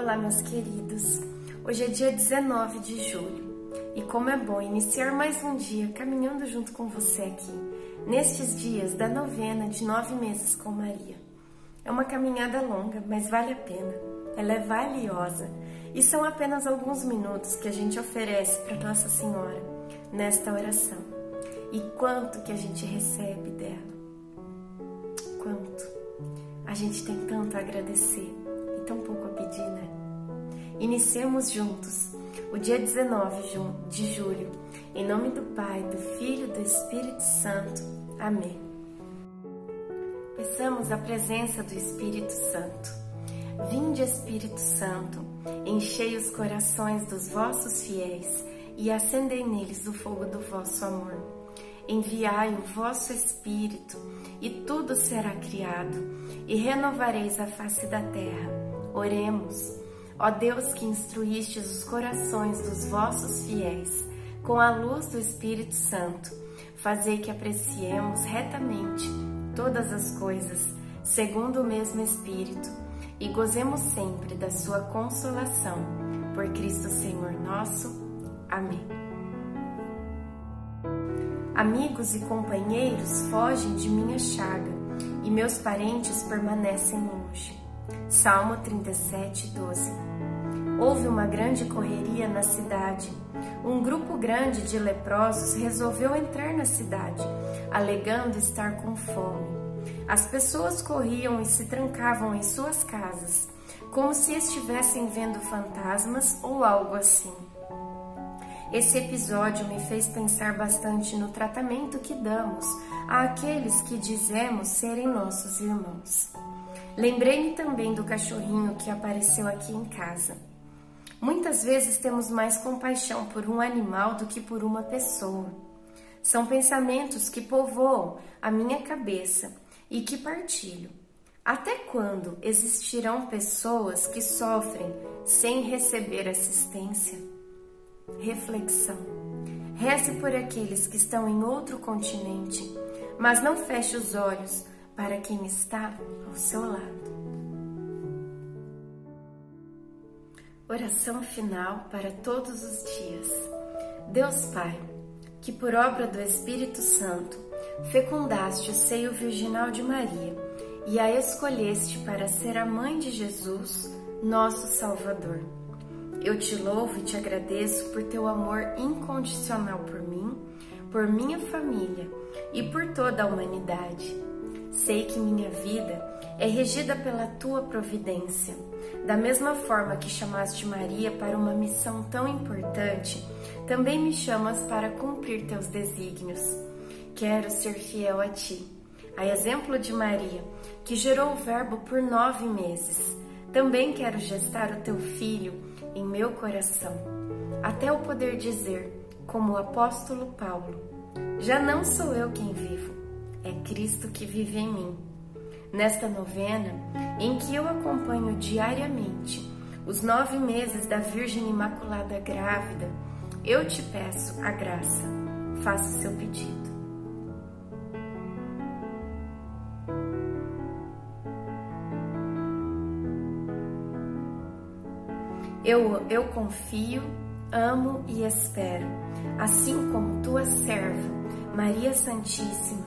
Olá, meus queridos. Hoje é dia 19 de julho e como é bom iniciar mais um dia caminhando junto com você aqui, nestes dias da novena de nove meses com Maria. É uma caminhada longa, mas vale a pena. Ela é valiosa e são apenas alguns minutos que a gente oferece para Nossa Senhora nesta oração. E quanto que a gente recebe dela? Quanto? A gente tem tanto a agradecer Iniciemos juntos o dia 19 de julho, em nome do Pai, do Filho e do Espírito Santo. Amém. Peçamos a presença do Espírito Santo. Vinde, Espírito Santo, enchei os corações dos vossos fiéis e acendei neles o fogo do vosso amor. Enviai o vosso Espírito, e tudo será criado, e renovareis a face da terra. Oremos. Ó Deus que instruístes os corações dos vossos fiéis com a luz do Espírito Santo, fazei que apreciemos retamente todas as coisas, segundo o mesmo Espírito, e gozemos sempre da sua consolação. Por Cristo Senhor nosso. Amém. Amigos e companheiros fogem de minha chaga, e meus parentes permanecem longe. Salmo 37, 12. Houve uma grande correria na cidade. Um grupo grande de leprosos resolveu entrar na cidade, alegando estar com fome. As pessoas corriam e se trancavam em suas casas, como se estivessem vendo fantasmas ou algo assim. Esse episódio me fez pensar bastante no tratamento que damos àqueles que dizemos serem nossos irmãos. Lembrei-me também do cachorrinho que apareceu aqui em casa. Muitas vezes temos mais compaixão por um animal do que por uma pessoa. São pensamentos que povoam a minha cabeça e que partilho. Até quando existirão pessoas que sofrem sem receber assistência? Reflexão. Reze por aqueles que estão em outro continente, mas não feche os olhos para quem está ao seu lado. Oração final para todos os dias. Deus Pai, que por obra do Espírito Santo fecundaste o seio virginal de Maria e a escolheste para ser a mãe de Jesus, nosso Salvador. Eu te louvo e te agradeço por teu amor incondicional por mim, por minha família e por toda a humanidade. Sei que minha vida é regida pela tua providência. Da mesma forma que chamaste Maria para uma missão tão importante, também me chamas para cumprir teus desígnios. Quero ser fiel a ti. A exemplo de Maria, que gerou o Verbo por nove meses, também quero gestar o teu filho em meu coração, até o poder dizer, como o apóstolo Paulo: Já não sou eu quem vivo, é Cristo que vive em mim. Nesta novena, em que eu acompanho diariamente os nove meses da Virgem Imaculada Grávida, eu te peço a graça. Faça o seu pedido. Eu, eu confio, amo e espero, assim como tua serva, Maria Santíssima,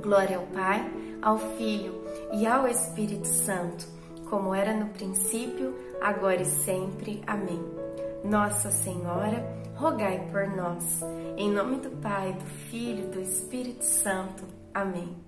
Glória ao Pai, ao Filho e ao Espírito Santo, como era no princípio, agora e sempre. Amém. Nossa Senhora, rogai por nós. Em nome do Pai, do Filho e do Espírito Santo. Amém.